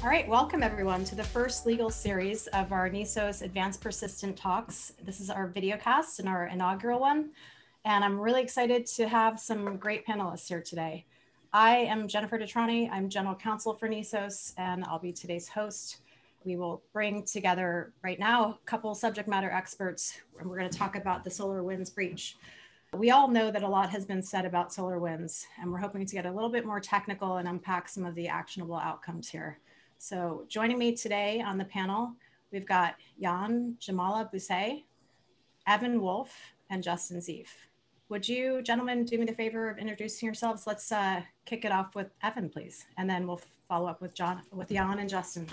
All right, welcome everyone to the first legal series of our NISOS Advanced Persistent Talks. This is our video cast and our inaugural one. And I'm really excited to have some great panelists here today. I am Jennifer Detrani. I'm General Counsel for NISOS, and I'll be today's host. We will bring together right now a couple subject matter experts, and we're going to talk about the solar winds breach. We all know that a lot has been said about solar winds, and we're hoping to get a little bit more technical and unpack some of the actionable outcomes here. So joining me today on the panel, we've got Jan Jamala Bousset, Evan Wolf, and Justin Zeefe. Would you gentlemen do me the favor of introducing yourselves? Let's uh, kick it off with Evan, please, and then we'll follow up with John, with Jan and Justin.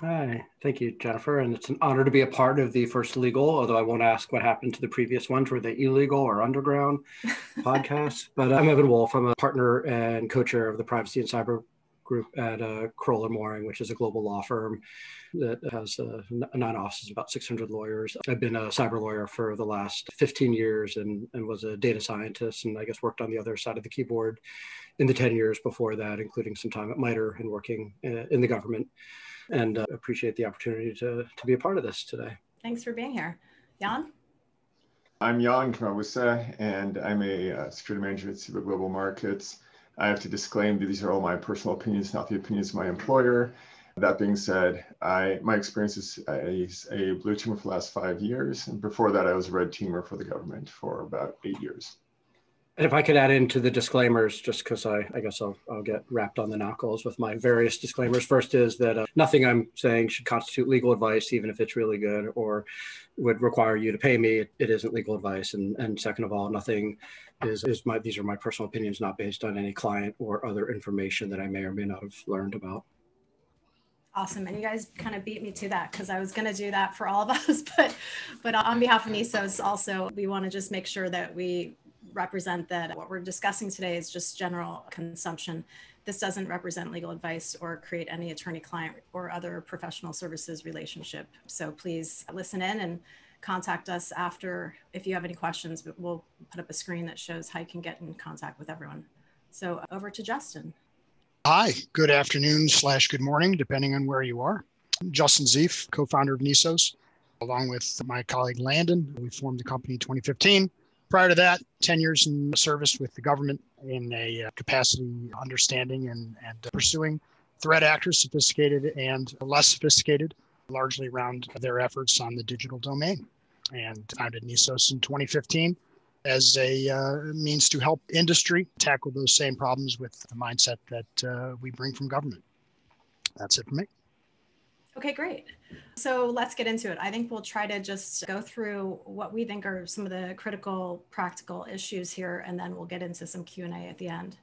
Hi, thank you, Jennifer. And it's an honor to be a part of the first legal, although I won't ask what happened to the previous ones. Were they illegal or underground podcasts? But I'm Evan Wolf. I'm a partner and co-chair of the Privacy and Cyber group at uh, Crowell and Moring, which is a global law firm that has uh, nine offices, about 600 lawyers. I've been a cyber lawyer for the last 15 years and, and was a data scientist, and I guess worked on the other side of the keyboard in the 10 years before that, including some time at MITRE and working uh, in the government. And uh, appreciate the opportunity to, to be a part of this today. Thanks for being here. Jan? I'm Jan Kamawusa, and I'm a uh, security manager at CIBA Global Markets. I have to disclaim that these are all my personal opinions, not the opinions of my employer. That being said, I my experience is a, a blue teamer for the last five years, and before that, I was a red teamer for the government for about eight years. And if I could add into the disclaimers, just because I, I guess I'll, I'll get wrapped on the knuckles with my various disclaimers. First is that uh, nothing I'm saying should constitute legal advice, even if it's really good or would require you to pay me. It, it isn't legal advice. And, and second of all, nothing is, is my, these are my personal opinions, not based on any client or other information that I may or may not have learned about. Awesome. And you guys kind of beat me to that because I was going to do that for all of us. But but on behalf of NISOS, also, we want to just make sure that we represent that what we're discussing today is just general consumption. This doesn't represent legal advice or create any attorney client or other professional services relationship. So please listen in and contact us after if you have any questions. But we'll put up a screen that shows how you can get in contact with everyone. So over to Justin. Hi, good afternoon slash good morning, depending on where you are. Justin Zeefe, co-founder of Nisos, along with my colleague Landon. We formed the company in 2015 Prior to that, 10 years in service with the government in a uh, capacity understanding and, and pursuing threat actors, sophisticated and less sophisticated, largely around their efforts on the digital domain. And founded NISOS in 2015 as a uh, means to help industry tackle those same problems with the mindset that uh, we bring from government. That's it for me. Okay, great. So let's get into it. I think we'll try to just go through what we think are some of the critical practical issues here, and then we'll get into some Q&A at the end.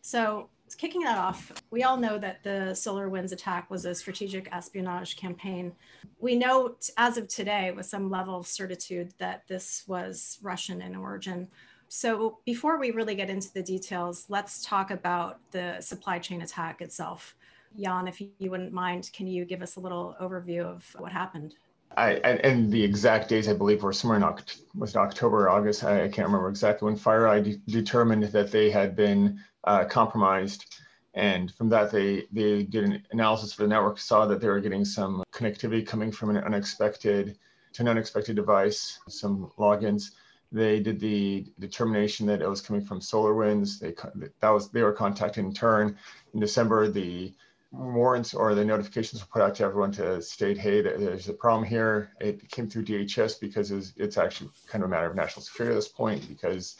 So kicking that off, we all know that the Solar Winds attack was a strategic espionage campaign. We know as of today with some level of certitude that this was Russian in origin. So before we really get into the details, let's talk about the supply chain attack itself. Jan, if you wouldn't mind, can you give us a little overview of what happened? I, and, the exact days, I believe, were somewhere in Oct- was October or August. I, I, can't remember exactly when FireEye de- determined that they had been uh, compromised. And from that, they, they did an analysis of the network, saw that they were getting some connectivity coming from an unexpected to an unexpected device, some logins. They did the determination that it was coming from SolarWinds. They that was they were contacted in turn. In December, the warrants or the notifications were put out to everyone to state, hey, there's a problem here. It came through DHS because it's, actually kind of a matter of national security at this point because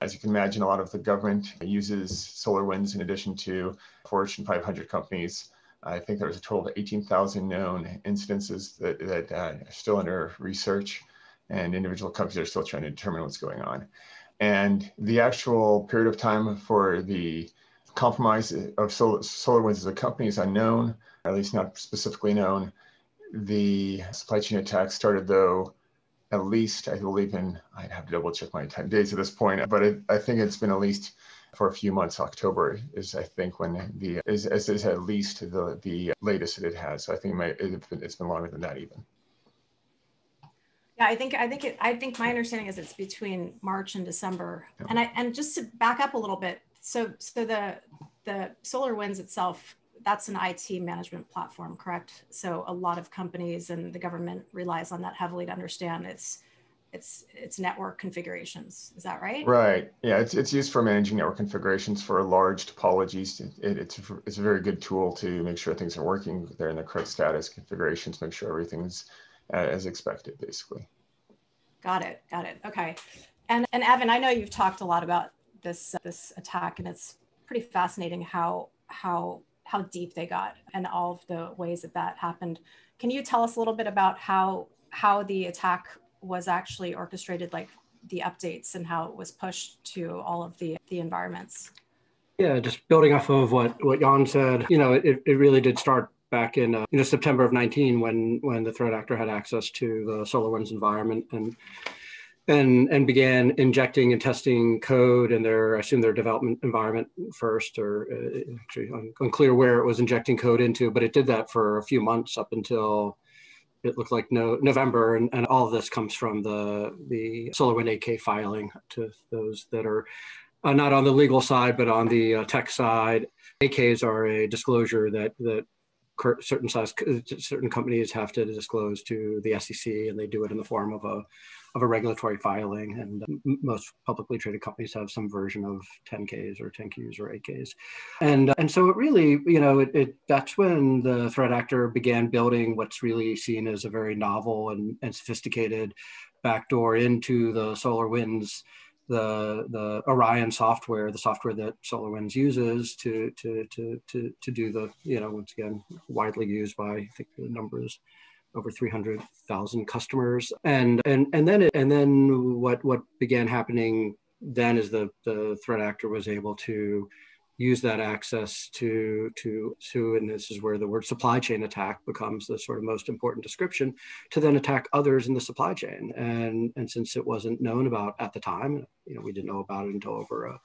as you can imagine, a lot of the government uses solar winds in addition to Fortune 500 companies. I think there was a total of 18,000 known incidences that, that uh, are still under research and individual companies are still trying to determine what's going on. And the actual period of time for the compromise of solar winds as a company is unknown, at least not specifically known. The supply chain attack started, though, at least I believe in, I'd have to double check my time, days at this point, but it, I think it's been at least for a few months. October is, I think, when the is, is, is at least the the latest that it has. So I think it might, it's been, it's been longer than that even. Yeah, I think I think it, I think my understanding is it's between March and December. Yeah. And I and just to back up a little bit, so so the the SolarWinds itself that's an IT management platform, correct? So a lot of companies and the government relies on that heavily to understand its its its network configurations. Is that right? Right. Yeah, it's it's used for managing network configurations for a large topologies. It, it's it's a very good tool to make sure things are working. They're in the correct status configurations. Make sure everything's uh, as expected, basically. Got it. Got it. Okay. And and Evan, I know you've talked a lot about this this attack, and it's pretty fascinating how how how deep they got and all of the ways that that happened. Can you tell us a little bit about how how the attack was actually orchestrated, like the updates and how it was pushed to all of the the environments? Yeah, just building off of what what Jan said, you know, it, it really did start back in uh, you know September of 19 when when the threat actor had access to the SolarWinds environment and and and began injecting and testing code in their I assume their development environment first, or uh, actually unclear where it was injecting code into, but it did that for a few months up until it looked like no November, and, and all of this comes from the the SolarWind 8K filing to those that are uh, not on the legal side but on the uh, tech side. 8Ks are a disclosure that that certain size uh, certain companies have to disclose to the SEC, and they do it in the form of a of a regulatory filing. And um, most publicly traded companies have some version of 10Ks or 10Qs or 8Ks. And, uh, and so it really, you know, it, it, that's when the threat actor began building what's really seen as a very novel and, and sophisticated backdoor into the SolarWinds the the Orion software, the software that SolarWinds uses to to to to to do the you know once again widely used by I think the numbers over 300,000 customers. And, and, and then, it, and then what, what began happening then is the, the threat actor was able to use that access to, to, to, and this is where the word supply chain attack becomes the sort of most important description to then attack others in the supply chain. And, and since it wasn't known about at the time, you know, we didn't know about it until over a,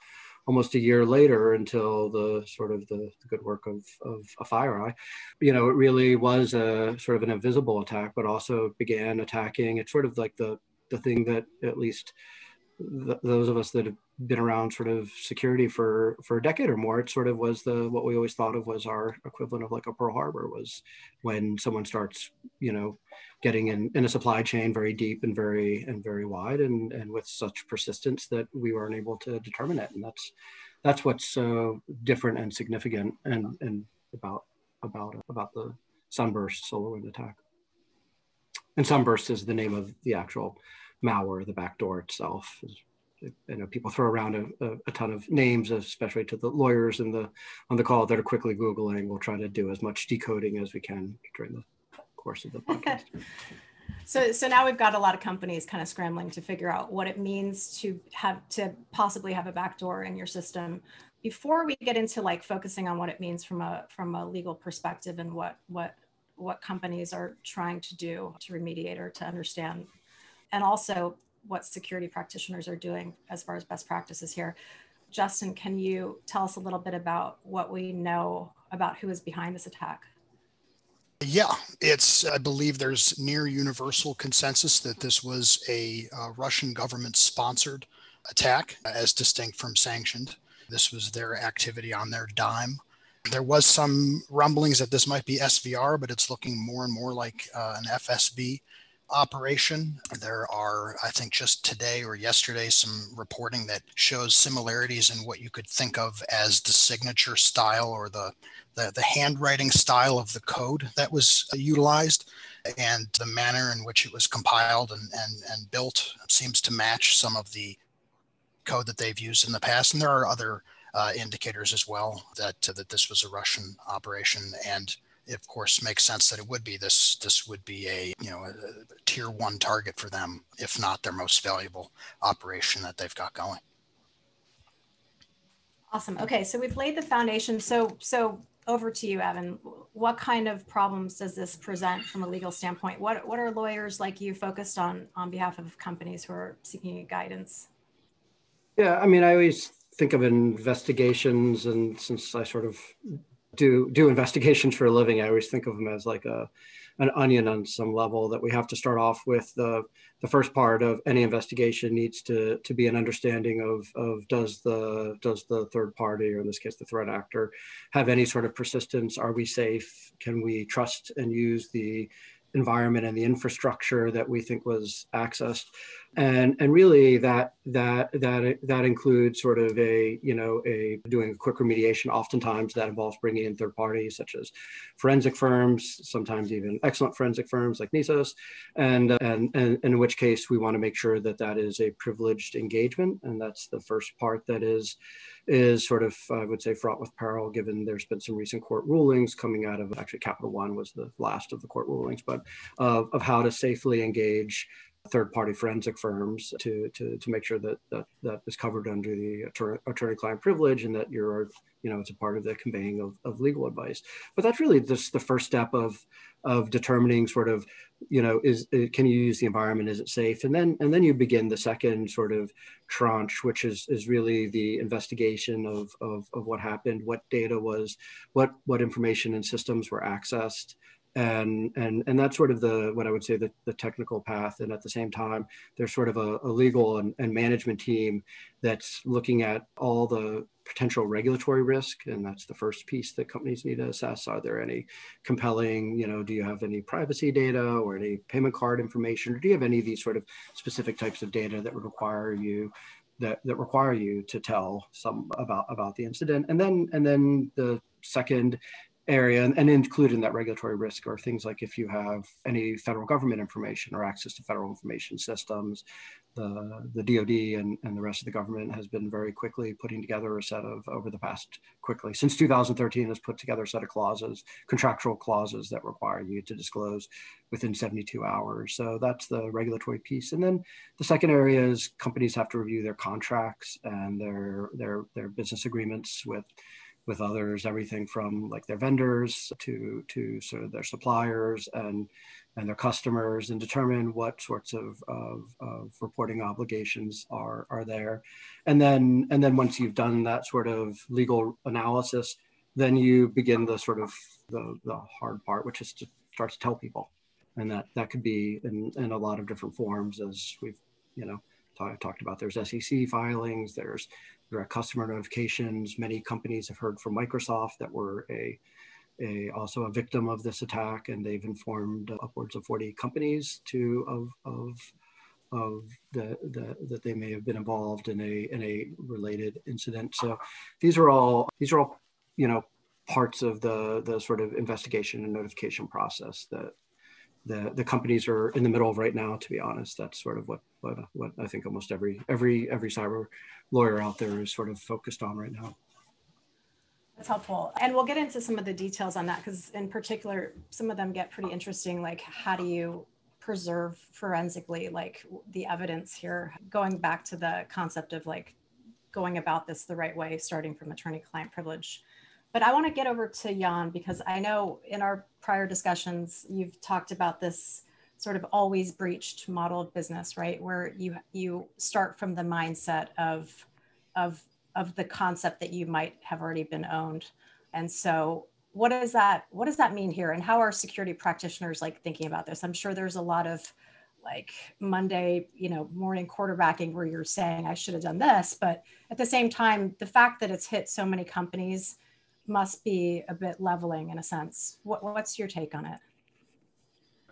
almost a year later until the sort of the, the good work of, of a FireEye. You know, it really was a sort of an invisible attack, but also began attacking. It's sort of like the the thing that at least th- those of us that have been around sort of security for for a decade or more it sort of was the what we always thought of was our equivalent of like a pearl harbor was when someone starts you know getting in, in a supply chain very deep and very and very wide and and with such persistence that we weren't able to determine it. And that's that's what's so different and significant and and about about about the sunburst solar wind attack. And sunburst is the name of the actual malware the backdoor itself is you know people throw around a, a, a, ton of names especially to the lawyers and the on the call that are quickly googling. We'll try to do as much decoding as we can during the course of the podcast. So so now we've got a lot of companies kind of scrambling to figure out what it means to have to possibly have a backdoor in your system. Before we get into like focusing on what it means from a from a legal perspective and what what what companies are trying to do to remediate or to understand. And also what security practitioners are doing as far as best practices here. Justin, can you tell us a little bit about what we know about who is behind this attack? Yeah, it's, I believe there's near universal consensus that this was a uh, Russian government sponsored attack, as distinct from sanctioned. This was their activity on their dime. There was some rumblings that this might be SVR, but it's looking more and more like uh, an FSB operation. There are, I think, just today or yesterday, some reporting that shows similarities in what you could think of as the signature style or the the, the handwriting style of the code that was utilized and the manner in which it was compiled and, and, and built seems to match some of the code that they've used in the past. And there are other uh, indicators as well that, uh, that this was a Russian operation and of course makes sense that it would be. This this would be a you know a, a tier one target for them if not their most valuable operation that they've got going. Awesome. Okay so we've laid the foundation. So so over to you evan. What kind of problems does this present from a legal standpoint? What what are lawyers like you focused on on behalf of companies who are seeking guidance? Yeah i mean i always think of investigations and since i sort of do do investigations for a living, I always think of them as like a an onion on some level that we have to start off with the the first part of any investigation needs to to be an understanding of of does the does the third party or in this case the threat actor have any sort of persistence? Are we safe? Can we trust and use the environment and the infrastructure that we think was accessed and and really that that that that includes sort of a you know a doing a quick remediation. Oftentimes that involves bringing in third parties such as forensic firms sometimes even excellent forensic firms like nisos uh, and and, and in which case we want to make sure that that is a privileged engagement. And that's the first part that is is sort of i would say fraught with peril given there's been some recent court rulings coming out of actually capital one was the last of the court rulings but of, of how to safely engage third-party forensic firms to, to, to make sure that, that that is covered under the attorney-client privilege and that you're, you know, it's a part of the conveying of, of legal advice. But that's really just the first step of of determining sort of, you know, is uh, can you use the environment? Is it safe? And then and then you begin the second sort of tranche, which is is really the investigation of of, of what happened, what data was, what what information and systems were accessed and and and that's sort of the what I would say the, the technical path. And at the same time, there's sort of a, a legal and, and, management team that's looking at all the potential regulatory risk, and that's the first piece that companies need to assess. Are there any compelling, you know, do you have any privacy data or any payment card information, or do you have any of these sort of specific types of data that would require you that, that require you to tell some about about the incident and then and then the second area and, and included in that regulatory risk are things like if you have any federal government information or access to federal information systems the the dod and, and the rest of the government has been very quickly putting together a set of over the past quickly since 2013 has put together a set of clauses contractual clauses that require you to disclose within 72 hours. So that's the regulatory piece. And then the second area is companies have to review their contracts and their their their business agreements with with others, everything from like their vendors to to sort of their suppliers and and their customers, and determine what sorts of, of, of reporting obligations are are there, and then and then once you've done that sort of legal analysis, then you begin the sort of the, the hard part, which is to start to tell people, and that that could be in, in a lot of different forms, as we've you know talked about. There's SEC filings, there's direct customer notifications. Many companies have heard from Microsoft that were a, a also a victim of this attack, and they've informed upwards of 40 companies to of of of the, the that they may have been involved in a in a related incident. So these are all these are all you know parts of the the sort of investigation and notification process that the the companies are in the middle of right now. To be honest, that's sort of what what what I think almost every every every cyber lawyer out there is sort of focused on right now. That's helpful. And we'll get into some of the details on that because, in particular, some of them get pretty interesting. Like, how do you preserve forensically, like the evidence here? Going back to the concept of like going about this the right way, starting from attorney client privilege. But I want to get over to Jan because I know in our prior discussions, you've talked about this sort of always breached model of business, right? Where you you start from the mindset of of of the concept that you might have already been owned. And so what does that what does that mean here? And how are security practitioners like thinking about this? I'm sure there's a lot of like Monday, you know, morning quarterbacking where you're saying I should have done this, but at the same time, the fact that it's hit so many companies must be a bit leveling in a sense. What, what's your take on it?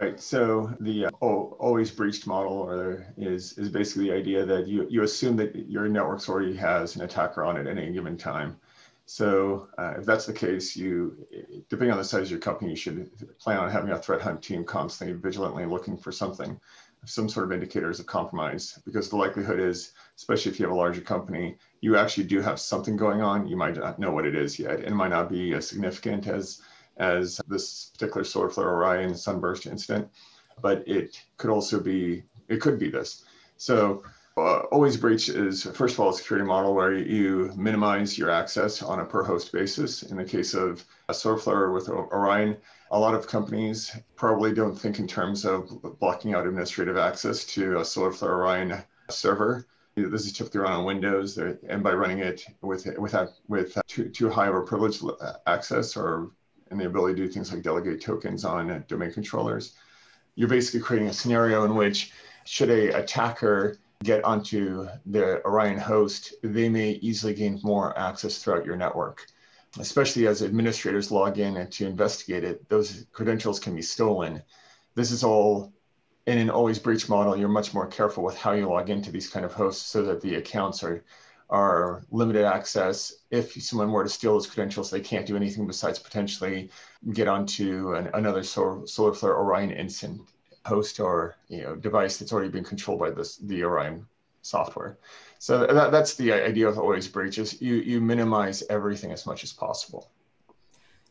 Right. So the uh, always breached model is is basically the idea that you you assume that your network already has an attacker on it at any given time. So uh, if that's the case, you depending on the size of your company, you should plan on having a threat hunt team constantly vigilantly looking for something, some sort of indicators of compromise, because the likelihood is, especially if you have a larger company, you actually do have something going on. You might not know what it is yet, it might not be as significant as as this particular solar flare Orion sunburst incident, but it could also be, it could be this. So uh, always breach is, first of all, a security model where you minimize your access on a per host basis. In the case of a solar flare with Orion, a lot of companies probably don't think in terms of blocking out administrative access to a solar flare Orion server This is typically run on Windows, uh, and by running it with without with uh, too, too high of a privilege uh, access or and the ability to do things like delegate tokens on domain controllers, you're basically creating a scenario in which should a attacker get onto the Orion host, they may easily gain more access throughout your network. Especially as administrators log in and to investigate it, those credentials can be stolen. This is all in an always breach model, you're much more careful with how you log into these kind of hosts so that the accounts are are limited access. If someone were to steal those credentials, they can't do anything besides potentially get onto an, another Solar, Solarflare Orion instant host or you know device that's already been controlled by this the Orion software. So that, that's the idea of always breaches. You you minimize everything as much as possible.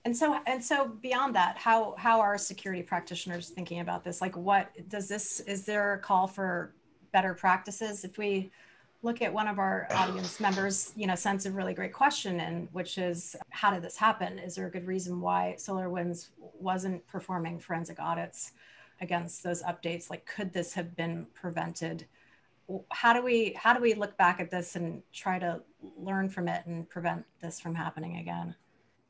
And so and so beyond that, how how are security practitioners thinking about this? Like what does this is there a call for better practices? If we look at one of our audience members, you know, sends a really great question and which is how did this happen? Is there a good reason why SolarWinds wasn't performing forensic audits against those updates? Like could this have been prevented? How do we how do we look back at this and try to learn from it and prevent this from happening again?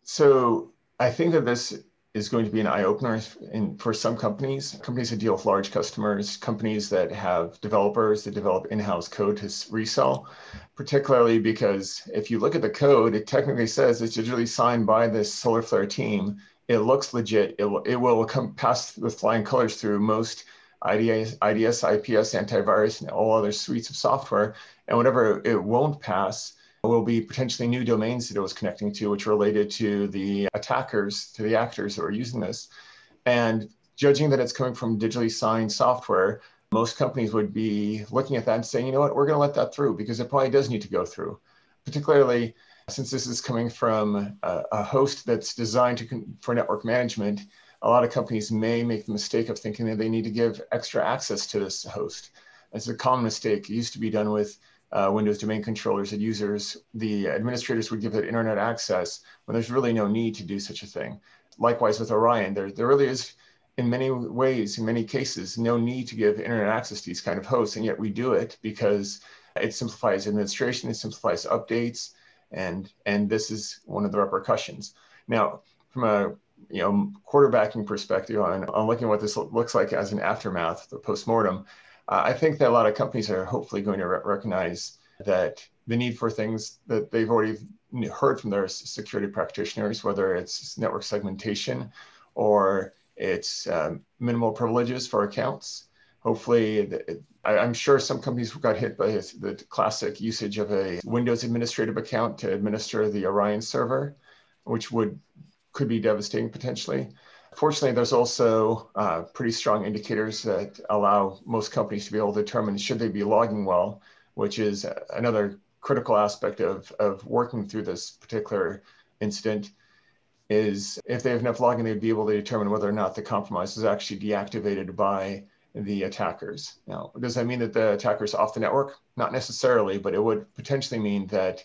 So I think that this is going to be an eye opener in, for some companies, companies that deal with large customers, companies that have developers that develop in-house code to resell, particularly because if you look at the code, it technically says it's digitally signed by this SolarFlare team. It looks legit. It will, it will come past with flying colors through most IDS, IDS, IPS, antivirus, and all other suites of software. And whatever it won't pass, will be potentially new domains that it was connecting to, which related to the attackers, to the actors that were using this. And judging that it's coming from digitally signed software, most companies would be looking at that and saying, you know what, we're going to let that through because it probably does need to go through, particularly since this is coming from a, a host that's designed to, for network management. A lot of companies may make the mistake of thinking that they need to give extra access to this host. It's a common mistake. It used to be done with uh, Windows domain controllers that users, the administrators would give it internet access when there's really no need to do such a thing. Likewise with Orion, there, there really is, in many ways, in many cases, no need to give internet access to these kind of hosts, and yet we do it because it simplifies administration, it simplifies updates, and and this is one of the repercussions. Now, from a you know quarterbacking perspective on, on looking at what this looks like as an aftermath, the postmortem, uh, I think that a lot of companies are hopefully going to re- recognize that the need for things that they've already heard from their security practitioners, whether it's network segmentation or it's um, minimal privileges for accounts. Hopefully, I, am sure some companies got hit by the classic usage of a Windows administrative account to administer the Orion server, which would could be devastating potentially. Fortunately, there's also uh, pretty strong indicators that allow most companies to be able to determine should they be logging well, which is another critical aspect of, of working through this particular incident is if they have enough logging, they'd be able to determine whether or not the compromise is actually deactivated by the attackers. Now, does that mean that the attacker is off the network? Not necessarily, but it would potentially mean that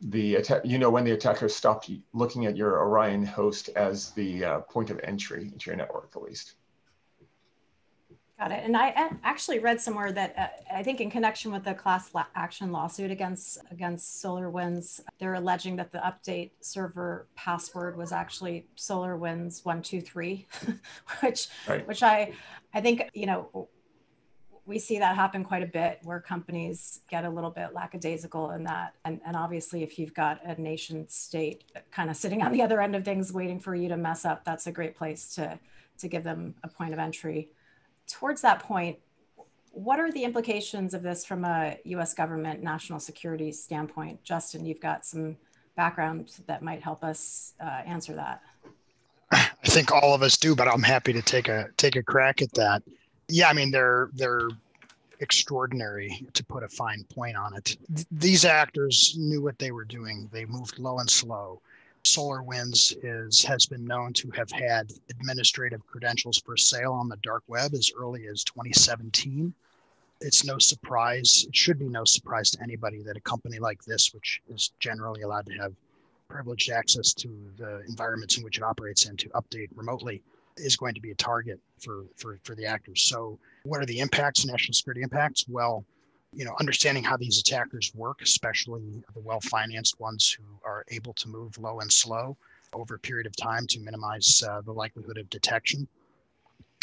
the attack, you know, when the attacker stopped looking at your Orion host as the uh, point of entry into your network, at least. Got it. And I actually read somewhere that uh, I think in connection with the class la- action lawsuit against against SolarWinds, they're alleging that the update server password was actually SolarWinds one two three, which right. which I I think you know we see that happen quite a bit where companies get a little bit lackadaisical in that. And, and obviously, if you've got a nation state kind of sitting on the other end of things, waiting for you to mess up, that's a great place to, to give them a point of entry. Towards that point, what are the implications of this from a US government national security standpoint? Justin, you've got some background that might help us uh, answer that. I think all of us do, but I'm happy to take a take a crack at that yeah, I mean they're they're extraordinary to put a fine point on it. Th- these actors knew what they were doing. They moved low and slow. SolarWinds is has been known to have had administrative credentials for sale on the dark web as early as 2017. It's no surprise, it should be no surprise to anybody that a company like this, which is generally allowed to have privileged access to the environments in which it operates and to update remotely, is going to be a target for, for, for the actors. So, what are the impacts, national security impacts? Well, you know, understanding how these attackers work, especially the well-financed ones who are able to move low and slow over a period of time to minimize uh, the likelihood of detection.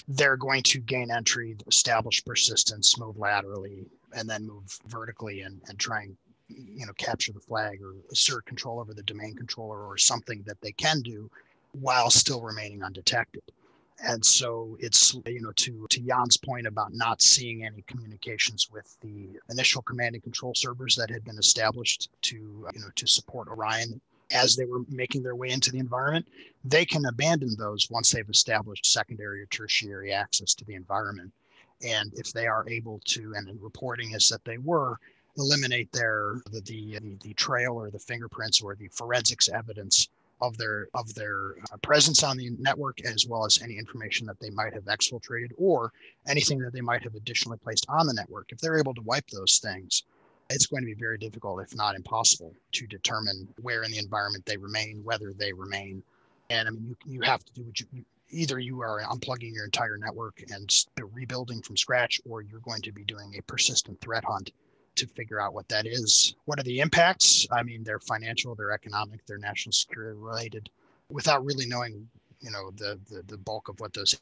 They're going to gain entry, establish persistence, move laterally, and then move vertically and, and try and you know capture the flag or assert control over the domain controller or something that they can do while still remaining undetected. And so it's, you know, to, to Jan's point about not seeing any communications with the initial command and control servers that had been established to, you know, to support Orion as they were making their way into the environment, they can abandon those once they've established secondary or tertiary access to the environment. And if they are able to, and reporting is that they were, eliminate their the, the the trail or the fingerprints or the forensics evidence of their of their uh, presence on the network as well as any information that they might have exfiltrated or anything that they might have additionally placed on the network. If they're able to wipe those things it's going to be very difficult if not impossible to determine where in the environment they remain whether they remain. And i mean you, you have to do what you, either you are unplugging your entire network and rebuilding from scratch or you're going to be doing a persistent threat hunt to figure out what that is. What are the impacts? I mean, they're financial, they're economic, they're national security related, without really knowing, you know, the the, the bulk of what those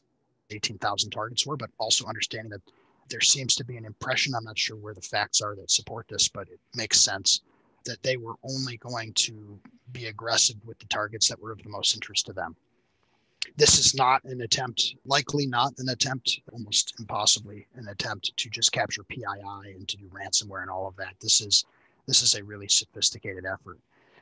18,000 targets were, but also understanding that there seems to be an impression. I'm not sure where the facts are that support this, but it makes sense that they were only going to be aggressive with the targets that were of the most interest to them this is not an attempt, likely not an attempt, almost impossibly an attempt to just capture PII and to do ransomware and all of that. This is this is a really sophisticated effort.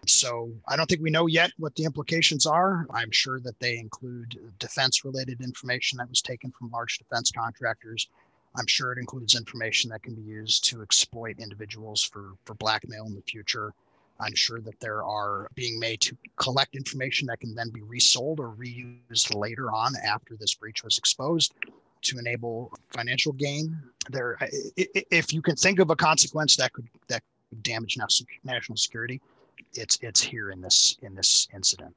So I don't think we know yet what the implications are. I'm sure that they include defense related information that was taken from large defense contractors. I'm sure it includes information that can be used to exploit individuals for, for blackmail in the future. I'm sure that there are being made to collect information that can then be resold or reused later on after this breach was exposed to enable financial gain. There, if you can think of a consequence that could that could damage national security, it's it's here in this in this incident.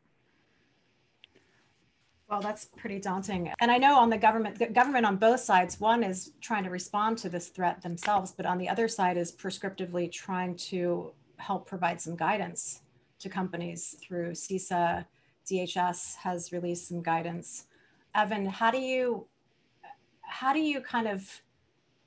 Well, that's pretty daunting. And I know on the government, the government on both sides, one is trying to respond to this threat themselves, but on the other side is prescriptively trying to help provide some guidance to companies through CISA. DHS has released some guidance. Evan, how do you how do you kind of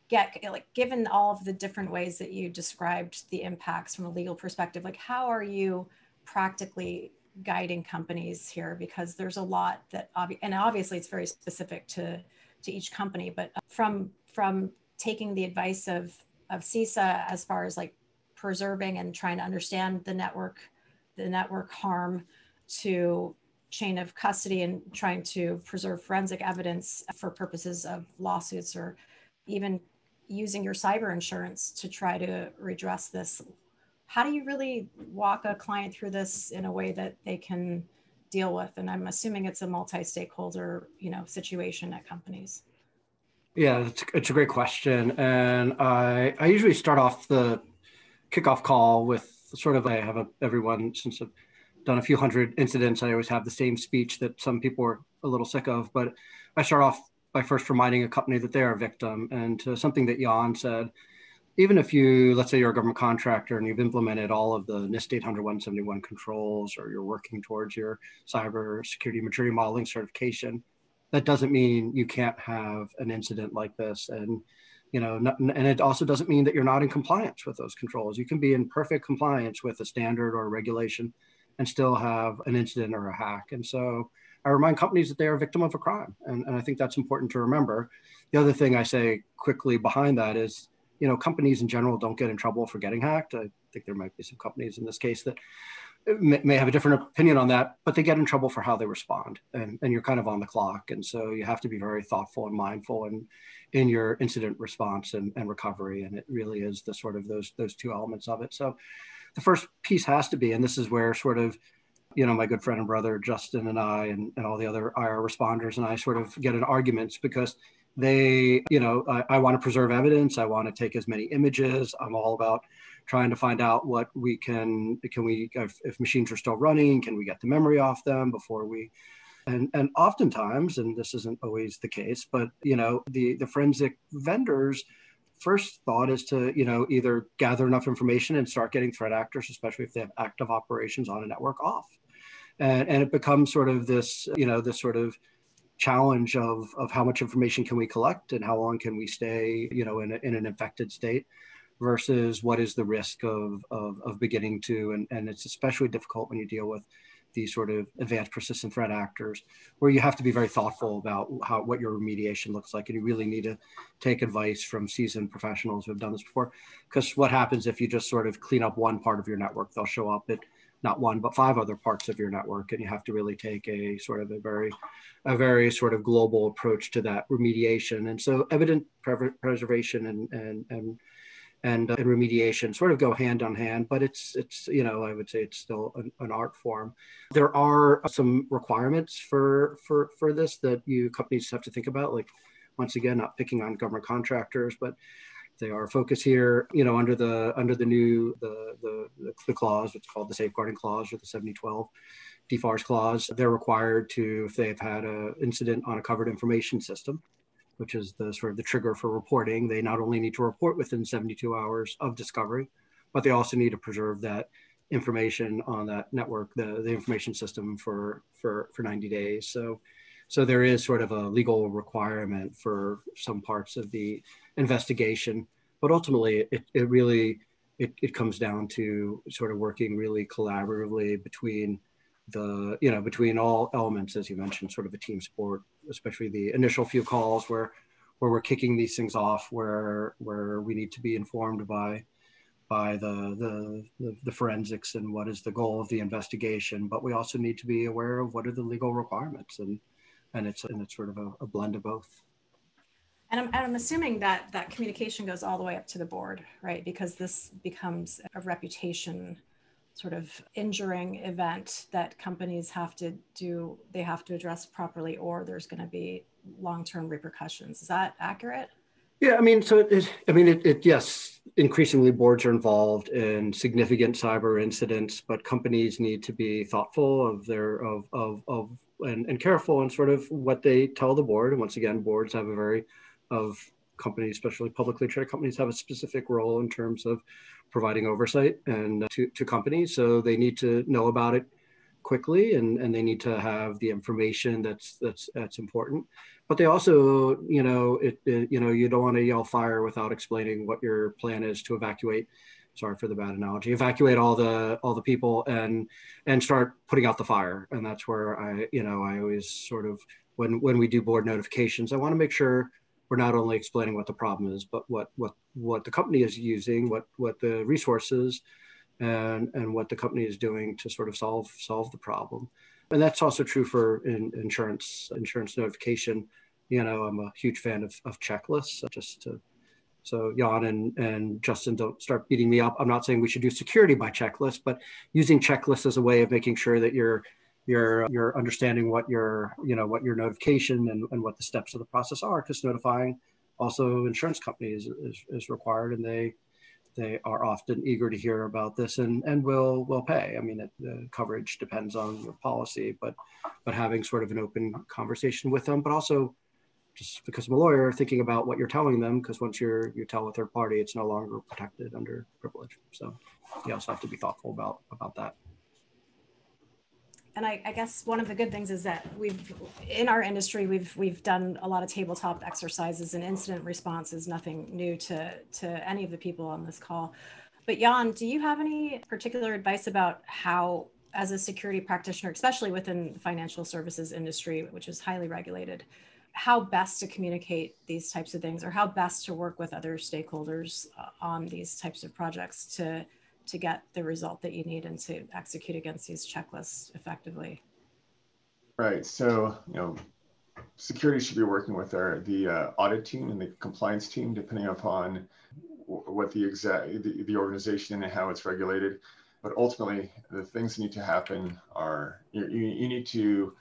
get like given all of the different ways that you described the impacts from a legal perspective, like how are you practically guiding companies here? Because there's a lot that obvi- and obviously it's very specific to to each company, but from from taking the advice of of CISA as far as like preserving and trying to understand the network, the network harm to chain of custody and trying to preserve forensic evidence for purposes of lawsuits or even using your cyber insurance to try to redress this. How do you really walk a client through this in a way that they can deal with? And I'm assuming it's a multi-stakeholder, you know, situation at companies. Yeah, it's, it's a great question, and I I usually start off the kickoff call with sort of I have a, everyone since I've done a few hundred incidents. I always have the same speech that some people are a little sick of, but I start off by first reminding a company that they are a victim and to something that Jan said. Even if you, let's say you're a government contractor and you've implemented all of the NIST 800 171 controls or you're working towards your cyber security maturity modeling certification, that doesn't mean you can't have an incident like this. And you know and it also doesn't mean that you're not in compliance with those controls. You can be in perfect compliance with a standard or a regulation and still have an incident or a hack. And so i remind companies that they are a victim of a crime and, and i think that's important to remember. The other thing i say quickly behind that is you know companies in general don't get in trouble for getting hacked. I think there might be some companies in this case that may, may have a different opinion on that but they get in trouble for how they respond and, and you're kind of on the clock and so you have to be very thoughtful and mindful and in your incident response and, and recovery. And it really is the sort of those those two elements of it. So the first piece has to be, and this is where sort of you know, my good friend and brother Justin and I and, and all the other IR responders and I sort of get in arguments because they, you know, I, I want to preserve evidence. I want to take as many images. I'm all about trying to find out what we can, can we, if, if machines are still running, can we get the memory off them before we and, and oftentimes, and this isn't always the case, but you know, the, the forensic vendors first thought is to you know either gather enough information and start getting threat actors, especially if they have active operations on a network, off, and and it becomes sort of this you know this sort of challenge of of how much information can we collect and how long can we stay you know in, a, in an infected state versus what is the risk of of, of beginning to and, and it's especially difficult when you deal with these sort of advanced persistent threat actors where you have to be very thoughtful about how what your remediation looks like and you really need to take advice from seasoned professionals who have done this before. Because what happens if you just sort of clean up one part of your network? They'll show up at not one but five other parts of your network and you have to really take a sort of a very a very sort of global approach to that remediation. And so evident preservation and and and and, uh, and remediation sort of go hand on hand, but it's it's you know I would say it's still an, an, art form. There are some requirements for for for this that you companies have to think about. Like once again, not picking on government contractors, but they are focused here. You know, under the under the new the the, the clause, it's called the safeguarding clause or the 7012 DFARS clause. They're required to if they've had an incident on a covered information system which is the sort of the trigger for reporting. They not only need to report within 72 hours of discovery, but they also need to preserve that information on that network, the, the information system for, for, for 90 days. So, so there is sort of a legal requirement for some parts of the investigation, but ultimately it, it really, it, it comes down to sort of working really collaboratively between the you know between all elements as you mentioned sort of a team sport especially the initial few calls where where we're kicking these things off where where we need to be informed by by the, the, the forensics and what is the goal of the investigation. But we also need to be aware of what are the legal requirements and and it's and it's sort of a, a blend of both. And I'm, and I'm assuming that that communication goes all the way up to the board right? Because this becomes a reputation sort of injuring event that companies have to do they have to address properly or there's going to be long-term repercussions. Is that accurate? Yeah i mean so it, i mean it, it, yes increasingly boards are involved in significant cyber incidents but companies need to be thoughtful of their of of, of and, and careful and sort of what they tell the board. And once again boards have a very of companies especially publicly traded companies have a specific role in terms of providing oversight and uh, to, to companies. So they need to know about it quickly and, and they need to have the information that's that's that's important. But they also, you know, it, it you know, you don't want to yell fire without explaining what your plan is to evacuate sorry for the bad analogy evacuate all the all the people and and start putting out the fire and that's where i you know i always sort of when when we do board notifications i want to make sure we're not only explaining what the problem is, but what what what the company is using, what what the resources, and and what the company is doing to sort of solve solve the problem. And that's also true for in, insurance insurance notification. You know, I'm a huge fan of, of checklists. Just to so Jan and, and Justin don't start beating me up. I'm not saying we should do security by checklist, but using checklists as a way of making sure that you're you're you're understanding what your you know what your notification and, and what the steps of the process are because notifying also insurance companies is, is required and they they are often eager to hear about this and and will will pay. I mean it, the coverage depends on your policy but but having sort of an open conversation with them but also just because i'm a lawyer thinking about what you're telling them because once you're you tell a third party it's no longer protected under privilege. So you also have to be thoughtful about about that and I, I, guess one of the good things is that we've in our industry we've we've done a lot of tabletop exercises and incident response is nothing new to to any of the people on this call. But jan do you have any particular advice about how as a security practitioner especially within the financial services industry which is highly regulated how best to communicate these types of things or how best to work with other stakeholders uh, on these types of projects to to get the result that you need and to execute against these checklists effectively. Right. So, you know, security should be working with our the uh, audit team and the compliance team, depending upon what the exact the, the organization and how it's regulated. But ultimately, the things that need to happen are you, you, need to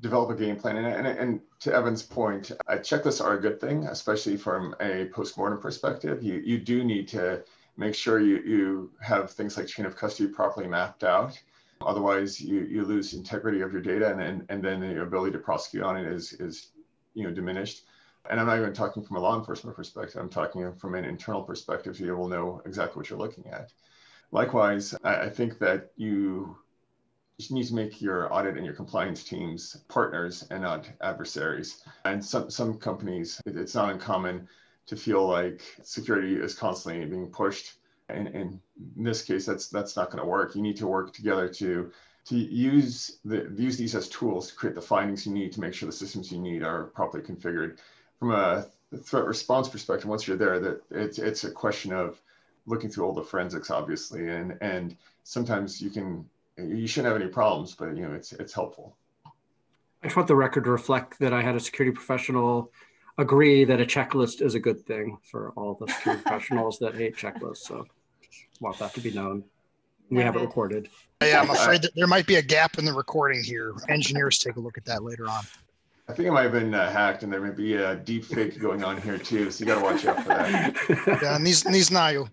develop a game plan. And, and, and to Evan's point, checklists are a good thing, especially from a postmortem perspective. You, you do need to make sure you, you have things like chain of custody properly mapped out. Otherwise, you, you lose integrity of your data and, and, and then the ability to prosecute on it is, is you know, diminished. And I'm not even talking from a law enforcement perspective, I'm talking from an internal perspective, so you will know exactly what you're looking at. Likewise, I, I think that you you need to make your audit and your compliance teams partners and not adversaries. And some, some companies, it's not uncommon to feel like security is constantly being pushed. And, and in this case, that's that's not going to work. You need to work together to to use the use these as tools to create the findings you need to make sure the systems you need are properly configured. From a threat response perspective, once you're there, that it's it's a question of looking through all the forensics, obviously, and and sometimes you can you shouldn't have any problems, but you know it's it's helpful. I just want the record to reflect that I had a security professional agree that a checklist is a good thing for all the security professionals that hate checklists. So want that to be known. We have it recorded. Yeah, I'm afraid that there might be a gap in the recording here. Engineers take a look at that later on. I think it might have been uh, hacked, and there may be a deep fake going on here too. So you got to watch out for that. yeah, and these these now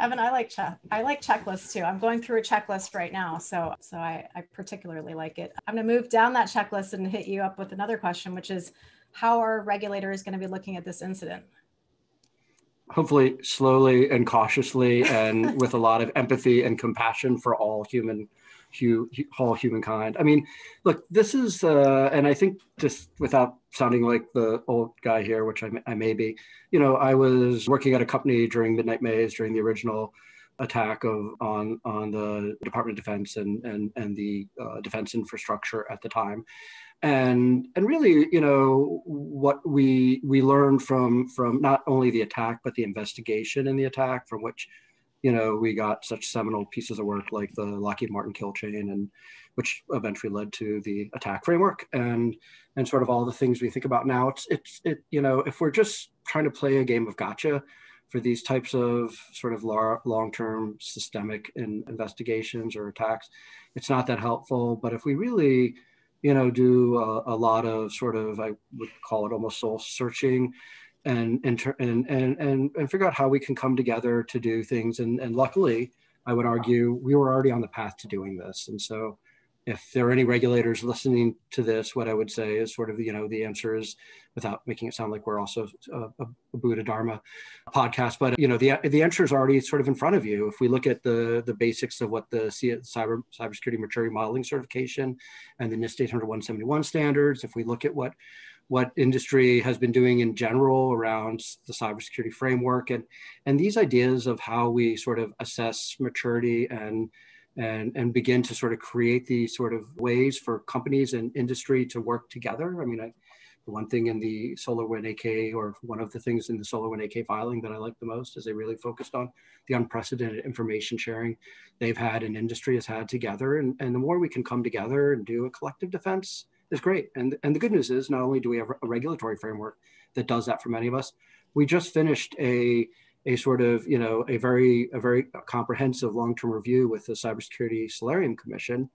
Evan, I like check. I like checklists too. I'm going through a checklist right now, so so I, I particularly like it. I'm going to move down that checklist and hit you up with another question, which is, how are regulators going to be looking at this incident? Hopefully, slowly and cautiously, and with a lot of empathy and compassion for all human hu- whole humankind. I mean, look, this is, uh, and I think just without sounding like the old guy here, which I, I may be, you know, I was working at a company during Midnight Maze during the original attack of on on the Department of Defense and and and the uh, defense infrastructure at the time, and and really, you know, what we we learned from from not only the attack but the investigation in the attack, from which you know, we got such seminal pieces of work like the Lockheed Martin kill chain, and which eventually led to the ATT&CK framework and and sort of all the things we think about now. It's it's it you know if we're just trying to play a game of gotcha for these types of sort of long-term systemic in investigations or attacks, it's not that helpful. But if we really you know do a, a lot of sort of I would call it almost soul searching and and and and and figure out how we can come together to do things. And and luckily, I would argue we were already on the path to doing this. And so, if there are any regulators listening to this, what I would say is sort of you know the answer is without making it sound like we're also a, a, Buddha Dharma podcast, but you know the the answer is already sort of in front of you. If we look at the the basics of what the cyber cybersecurity maturity modeling certification and the NIST 800 171 standards, if we look at what what industry has been doing in general around the cybersecurity framework and and these ideas of how we sort of assess maturity and and and begin to sort of create these sort of ways for companies and industry to work together. I mean, I, the one thing in the SolarWinds 8K, or one of the things in the SolarWinds 8K filing that I like the most, is they really focused on the unprecedented information sharing they've had and industry has had together. And, and the more we can come together and do a collective defense, is great. And, and the good news is not only do we have a regulatory framework that does that for many of us, we just finished a, a sort of, you know, a very, a very comprehensive long-term review with the Cybersecurity Solarium Commission,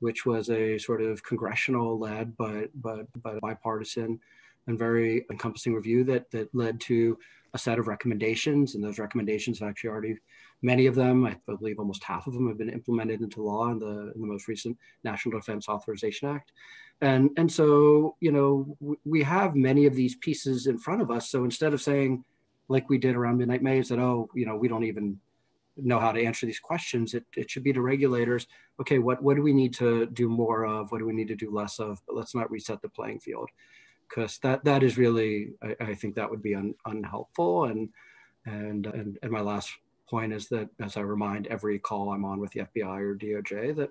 which was a sort of congressional led, but, but, but bipartisan and very encompassing review that, that led to a set of recommendations. And those recommendations have actually already Many of them, I believe almost half of them, have been implemented into law in the, in the most recent National Defense Authorization Act. And, and so, you know, we have many of these pieces in front of us. So instead of saying, like we did around Midnight Maze, that, oh, you know, we don't even know how to answer these questions, it, it should be to regulators, okay, what, what do we need to do more of? What do we need to do less of? But let's not reset the playing field because that, that is really, I, I think that would be un, unhelpful. And, and, and, and my last point is that as I remind every call I'm on with the FBI or DOJ that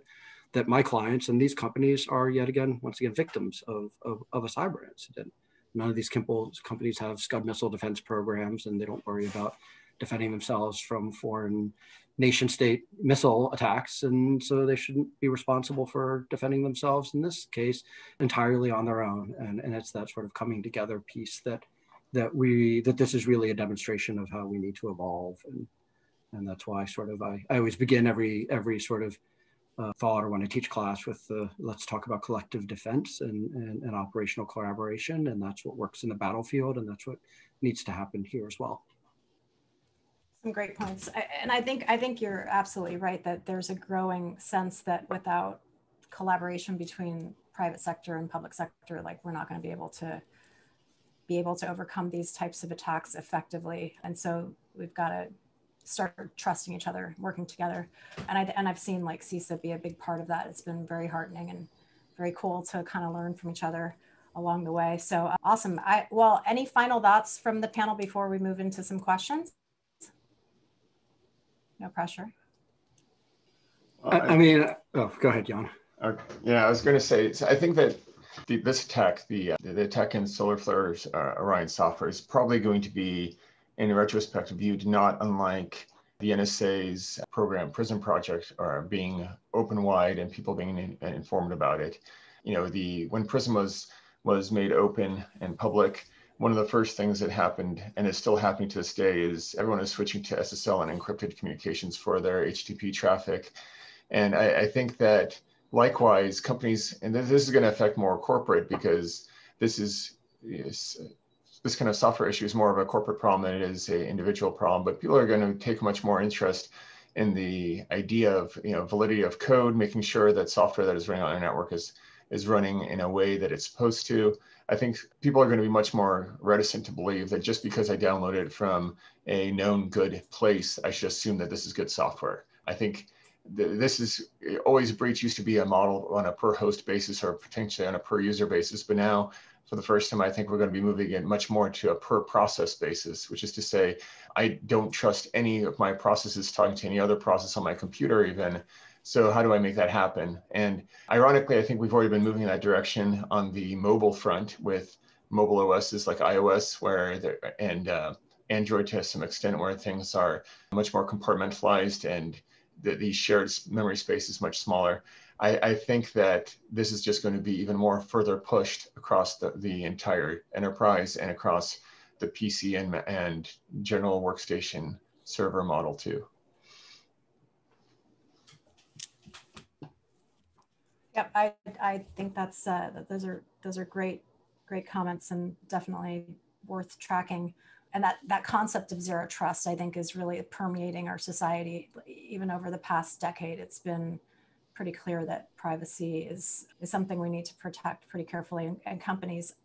that my clients and these companies are yet again, once again, victims of, of, of a cyber incident. None of these companies have Scud missile defense programs and they don't worry about defending themselves from foreign nation state missile attacks. And so they shouldn't be responsible for defending themselves in this case entirely on their own. And, and it's that sort of coming together piece that that we that this is really a demonstration of how we need to evolve and and that's why sort of I, I always begin every every sort of uh, thought or when I teach class with the let's talk about collective defense and, and, and operational collaboration and that's what works in the battlefield and that's what needs to happen here as well. Some great points, and I think I think you're absolutely right that there's a growing sense that without collaboration between private sector and public sector, like we're not going to be able to be able to overcome these types of attacks effectively. And so we've got to start trusting each other, working together. And I and I've seen like CISA be a big part of that. It's been very heartening and very cool to kind of learn from each other along the way. So uh, awesome. I well, any final thoughts from the panel before we move into some questions? No pressure. I, I mean, oh, go ahead, Jan. Uh, yeah, I was going to say, I think that the, this tech, the, uh, the attack in Solarflare's uh, Orion software is probably going to be, in retrospect, viewed not unlike the NSA's program PRISM project are being open wide and people being in, uh, informed about it. You know, the when PRISM was was made open and public, one of the first things that happened and is still happening to this day is everyone is switching to SSL and encrypted communications for their HTTP traffic. And I, I think that likewise, companies, and this is going to affect more corporate because this is, is this kind of software issue is more of a corporate problem than it is a individual problem, but people are going to take much more interest in the idea of you know validity of code, making sure that software that is running on a network is is running in a way that it's supposed to. I think people are going to be much more reticent to believe that just because I downloaded it from a known good place, I should assume that this is good software. I think this is always breach used to be a model on a per host basis or potentially on a per user basis, but now for the first time, I think we're going to be moving it much more to a per process basis, which is to say, I don't trust any of my processes talking to any other process on my computer even. So how do I make that happen? And ironically, I think we've already been moving in that direction on the mobile front with mobile OSs like iOS, where and uh, Android to some extent, where things are much more compartmentalized and the, the shared memory space is much smaller. I, I, think that this is just going to be even more further pushed across the, the entire enterprise and across the PC and, and general workstation server model too. Yep, I, I think that's uh, those are those are great great comments and definitely worth tracking. And that that concept of zero trust, I think, is really permeating our society. Even over the past decade, it's been pretty clear that privacy is, is something we need to protect pretty carefully and, and companies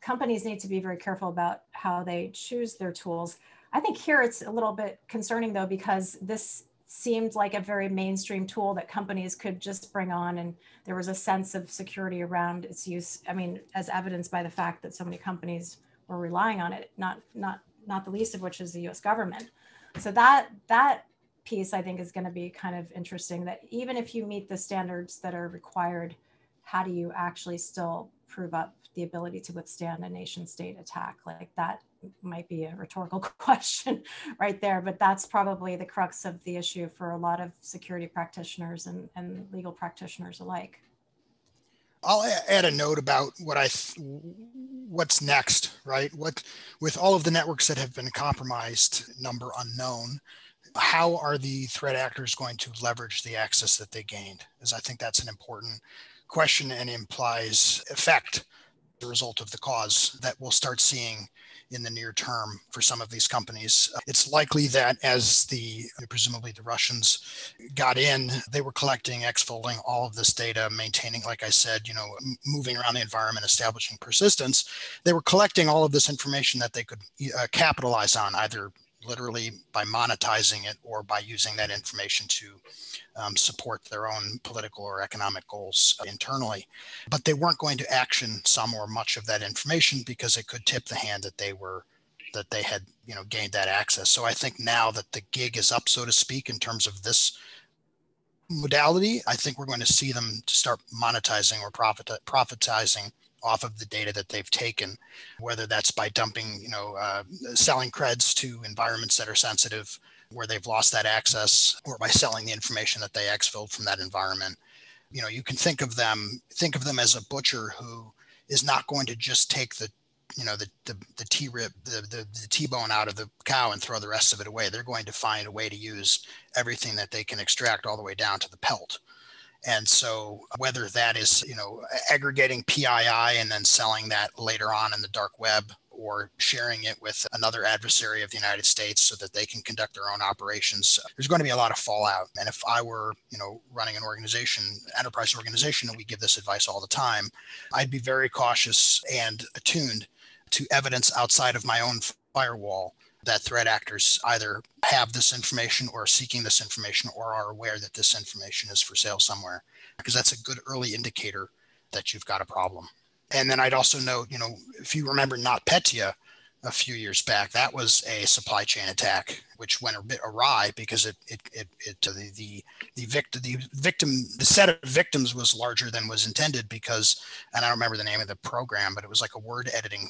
companies need to be very careful about how they choose their tools. I think here it's a little bit concerning though, because this seemed like a very mainstream tool that companies could just bring on and there was a sense of security around its use. I mean, as evidenced by the fact that so many companies were relying on it, not not not the least of which is the US government. So that that piece I think is going to be kind of interesting that even if you meet the standards that are required, how do you actually still prove up the ability to withstand a nation state attack? Like that might be a rhetorical question right there, but that's probably the crux of the issue for a lot of security practitioners and, and legal practitioners alike. I'll add a note about what I what's next, right? What with all of the networks that have been compromised, number unknown, how are the threat actors going to leverage the access that they gained? Because I think that's an important question and implies effect the result of the cause that we'll start seeing in the near term for some of these companies. It's likely that as the presumably the Russians got in, they were collecting, exfilling all of this data, maintaining, like I said, you know, moving around the environment, establishing persistence. They were collecting all of this information that they could uh, capitalize on, either literally by monetizing it or by using that information to um, support their own political or economic goals internally. But they weren't going to action some or much of that information because it could tip the hand that they were that they had you know gained that access. So I think now that the gig is up, so to speak, in terms of this modality, I think we're going to see them start monetizing or profit profitizing off of the data that they've taken, whether that's by dumping, you know, uh, selling creds to environments that are sensitive where they've lost that access, or by selling the information that they exfilled from that environment. You know, you can think of them think of them as a butcher who is not going to just take the you know the the, the t rib the, the the t-bone out of the cow and throw the rest of it away they're going to find a way to use everything that they can extract all the way down to the pelt and so whether that is, you know, aggregating PII and then selling that later on in the dark web or sharing it with another adversary of the United States so that they can conduct their own operations, there's going to be a lot of fallout. And if I were, you know, running an organization, enterprise organization, and we give this advice all the time, I'd be very cautious and attuned to evidence outside of my own firewall that threat actors either have this information or are seeking this information or are aware that this information is for sale somewhere because that's a good early indicator that you've got a problem. And then I'd also note, you know, if you remember NotPetya a few years back, that was a supply chain attack which went a bit awry because it it it, it the the the victim the victim the set of victims was larger than was intended because and I don't remember the name of the program, but it was like a word editing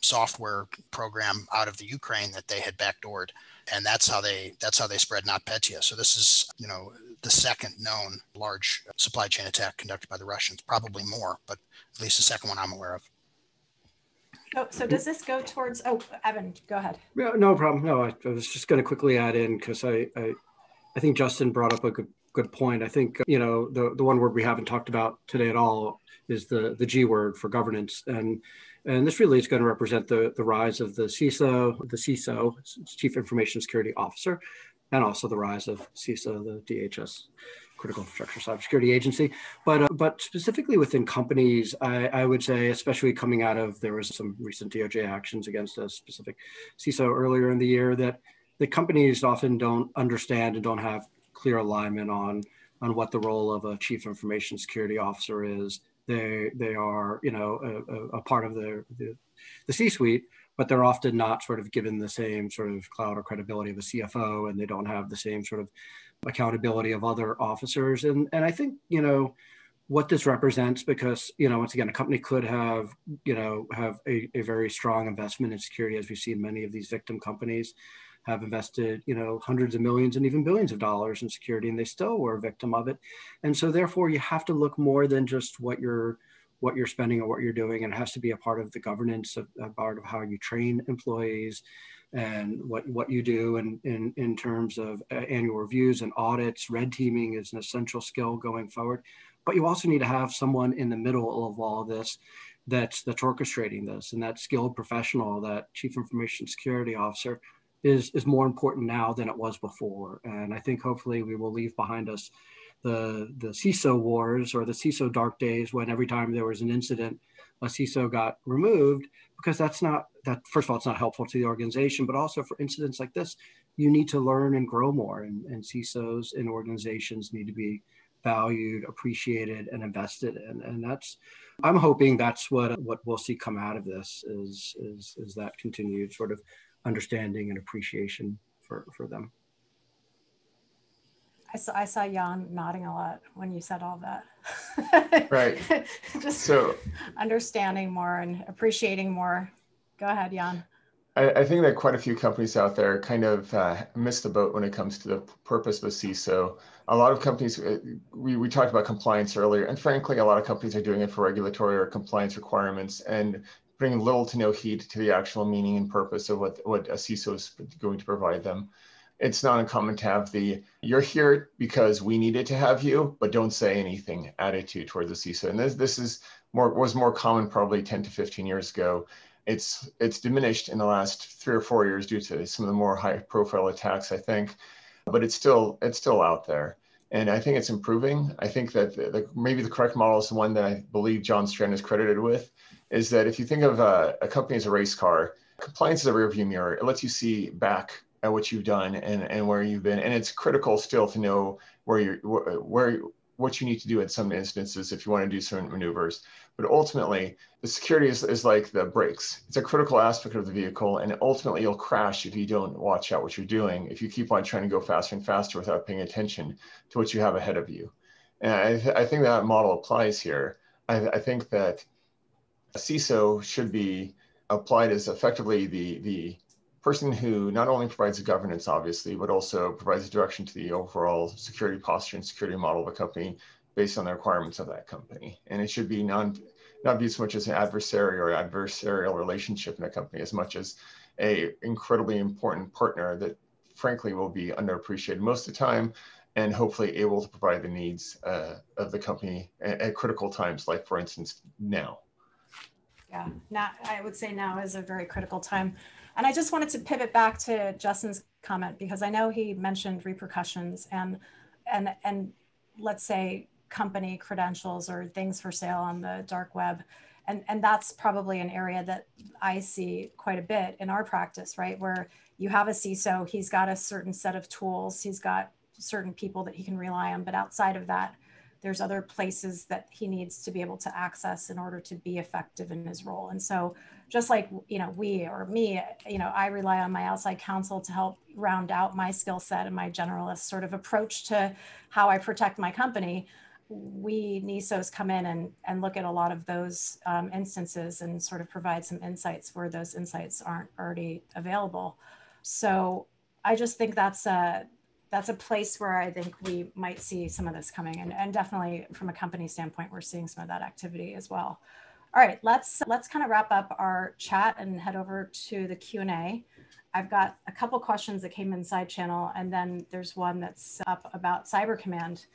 software program out of the Ukraine that they had backdoored, and that's how they that's how they spread NotPetya. So this is you know the second known large supply chain attack conducted by the Russians, probably more, but at least the second one I'm aware of. Oh, so does this go towards? Oh, Evan, go ahead. No, no problem. No, I, I was just going to quickly add in because I, I, I think Justin brought up a good good point. I think you know the the one word we haven't talked about today at all is the the G word for governance, and and this really is going to represent the the rise of the CISO, the CISO, Chief Information Security Officer, and also the rise of CISA, the DHS, Critical Infrastructure Cybersecurity Agency. But uh, but specifically within companies, I, I, would say, especially coming out of there was some recent DOJ actions against a specific CISO earlier in the year that the companies often don't understand and don't have clear alignment on on what the role of a chief information security officer is. They they are you know a, a part of the, the, the C-suite, but they're often not sort of given the same sort of cloud or credibility of a CFO, and they don't have the same sort of accountability of other officers. And and I think you know what this represents because you know once again a company could have you know have a, a very strong investment in security as we've see many of these victim companies have invested you know hundreds of millions and even billions of dollars in security and they still were a victim of it. And so therefore you have to look more than just what you're what you're spending or what you're doing and it has to be a part of the governance of a part of how you train employees and what, what you do in, in, in terms of uh, annual reviews and audits. Red teaming is an essential skill going forward. But you also need to have someone in the middle of all of this that's that's orchestrating this and that skilled professional that chief information security officer is is more important now than it was before. And i think hopefully we will leave behind us the the CISO wars or the CISO dark days when every time there was an incident, a CISO got removed because that's not that first of all it's not helpful to the organization, but also for incidents like this, you need to learn and grow more, and, and CISOs and organizations need to be valued, appreciated, and invested in, and that's I'm hoping that's what what we'll see come out of this is is is that continued sort of understanding and appreciation for for them. I saw, I saw Jan nodding a lot when you said all that. right. Just so understanding more and appreciating more. Go ahead, Jan. I, I think that quite a few companies out there kind of uh, miss the boat when it comes to the purpose of a CISO. A lot of companies, uh, we, we talked about compliance earlier, and frankly, a lot of companies are doing it for regulatory or compliance requirements and bring little to no heed to the actual meaning and purpose of what, what a CISO is going to provide them it's not uncommon to have the you're here because we needed to have you, but don't say anything attitude toward the CISO. And this this is more was more common probably 10 to 15 years ago. It's it's diminished in the last three or four years due to some of the more high profile attacks, I think, but it's still it's still out there. And I think it's improving. I think that the, the, maybe the correct model is the one that I believe John Strand is credited with, is that if you think of a, a company as a race car, compliance is a rearview mirror. It lets you see back at what you've done and, and where you've been. And it's critical still to know where you're, where, what you need to do in some instances if you want to do certain maneuvers. But ultimately, the security is, is like the brakes. It's a critical aspect of the vehicle, and ultimately you'll crash if you don't watch out what you're doing, if you keep on trying to go faster and faster without paying attention to what you have ahead of you. And I, th- I think that model applies here. I, I think that CISO should be applied as effectively the, the person who not only provides the governance, obviously, but also provides direction to the overall security posture and security model of a company based on the requirements of that company. And it should be non, not viewed so much as an adversary or adversarial relationship in a company as much as a incredibly important partner that frankly will be underappreciated most of the time and hopefully able to provide the needs uh, of the company at, at critical times, like for instance, now. Yeah, now I would say now is a very critical time. And I just wanted to pivot back to Justin's comment because I know he mentioned repercussions and and and let's say company credentials or things for sale on the dark web. and and that's probably an area that I see quite a bit in our practice, right? Where you have a CISO, he's got a certain set of tools, he's got certain people that he can rely on, but outside of that, there's other places that he needs to be able to access in order to be effective in his role. And so just like you know we or me you know i rely on my outside counsel to help round out my skill set and my generalist sort of approach to how i protect my company we NISOS come in and, and look at a lot of those um, instances and sort of provide some insights where those insights aren't already available. So I just think that's a that's a place where I think we might see some of this coming, and, and definitely from a company standpoint, we're seeing some of that activity as well. All right, let's let's kind of wrap up our chat and head over to the Q and A. I've got a couple questions that came in side channel, and then there's one that's up about Cyber Command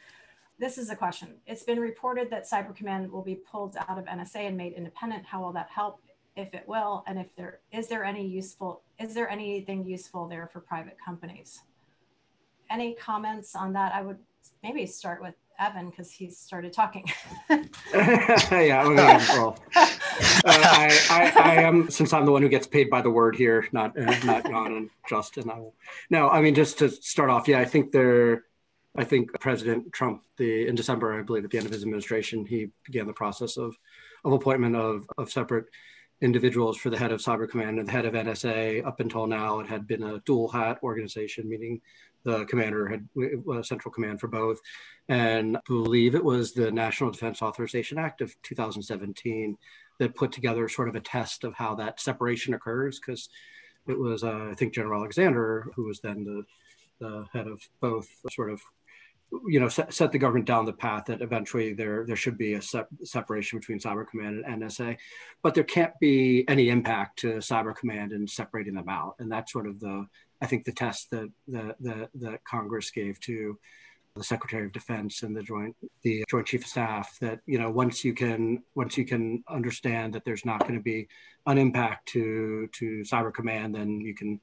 this is a question. It's been reported that Cyber Command will be pulled out of NSA and made independent. How will that help? If it will, and if there is there any useful, is there anything useful there for private companies? Any comments on that? I would maybe start with Evan because he's started talking. yeah, okay, well, uh, I, I, I, am since I'm the one who gets paid by the word here, not uh, not Jon and Justin. I will. No, I mean just to start off, yeah, I think there I think President Trump, the in December, I believe, at the end of his administration, he began the process of of appointment of of separate individuals for the head of Cyber Command and the head of NSA. Up until now, it had been a dual hat organization, meaning the commander had a central command for both. And I believe it was the National Defense Authorization Act of 2017 that put together sort of a test of how that separation occurs, because it was, uh, I think, General Alexander, who was then the, the head of both, sort of you know set, set the government down the path that eventually there there should be a sep- separation between cyber command and nsa but there can't be any impact to cyber command in separating them out and that's sort of the i think the test that that that, that congress gave to the secretary of defense and the joint the joint chief of staff that you know once you can once you can understand that there's not going to be an impact to to cyber command then you can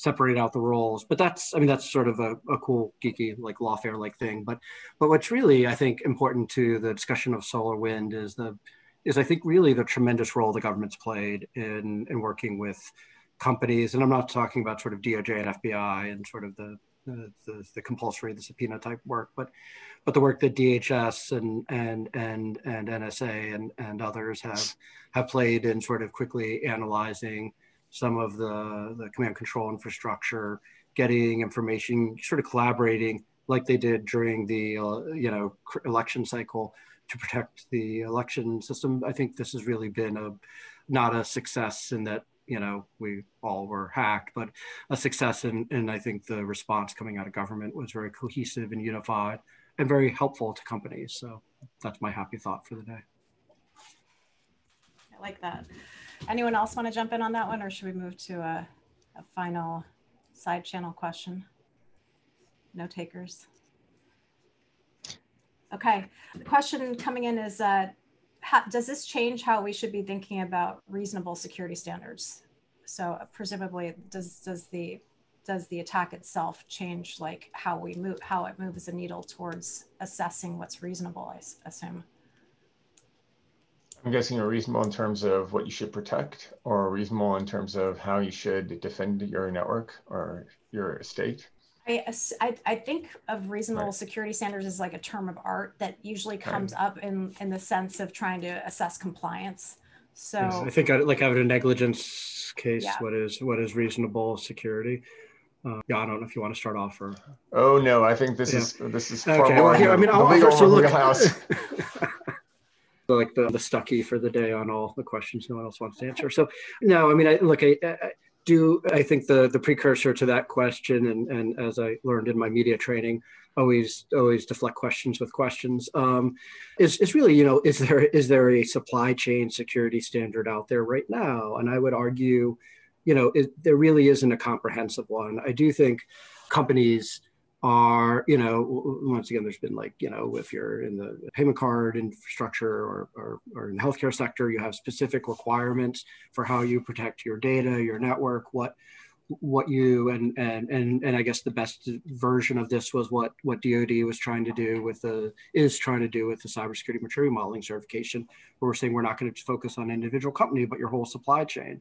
separate out the roles. But that's, I mean, that's sort of a, a cool, geeky, like lawfare like thing. But, but what's really, I think, important to the discussion of solar wind is the, is I think really the tremendous role the government's played in in working with companies, and I'm not talking about sort of DOJ and FBI and sort of the the, the, compulsory, the subpoena type work, but but the work that DHS and and and and NSA and and others have have played in sort of quickly analyzing some of the, the command control infrastructure, getting information, sort of collaborating like they did during the uh, you know election cycle to protect the election system. I think this has really been a not a success in that you know we all were hacked, but a success And, in I think the response coming out of government was very cohesive and unified and very helpful to companies. So that's my happy thought for the day. I like that. Anyone else want to jump in on that one or should we move to a, a final side channel question? No takers. Okay, the question coming in is, uh, how, does this change how we should be thinking about reasonable security standards? So presumably, does does the does the attack itself change like how we move, how it moves the needle towards assessing what's reasonable? I assume. I'm guessing reasonable in terms of what you should protect or reasonable in terms of how you should defend your network or your estate. I, I, I think of reasonable right. security standards as like a term of art that usually comes right. up in, in the sense of trying to assess compliance. So yes, I think I, like having a negligence case, yeah. what is what is reasonable security? Uh, yeah, I don't know if you want to start off or. Oh no, I think this yeah. is this is far okay. more. Well, here, I mean, I'll first look. like the, the Stuckey for the day on all the questions no one else wants to answer. So no, I mean, I, look, I, I do, I think the, the precursor to that question, and, and as I learned in my media training, always, always deflect questions with questions, um, is, is really, you know, is there, is there a supply chain security standard out there right now? And I would argue, you know, it, there really isn't a comprehensive one. I do think companies, are you know once again there's been like you know if you're in the payment card infrastructure or, or, or in the healthcare sector you have specific requirements for how you protect your data your network what what you and and and and I guess the best version of this was what what DoD was trying to do with the is trying to do with the cybersecurity maturity modeling certification, where we're saying we're not going to focus on individual company but your whole supply chain.